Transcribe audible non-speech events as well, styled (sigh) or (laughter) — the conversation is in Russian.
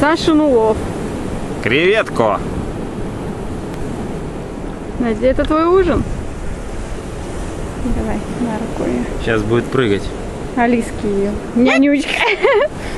Сашин улов. Креветку. Надя, это твой ужин? Давай, на руку ее. Сейчас будет прыгать. Алиски ее. Нянючка. (laughs)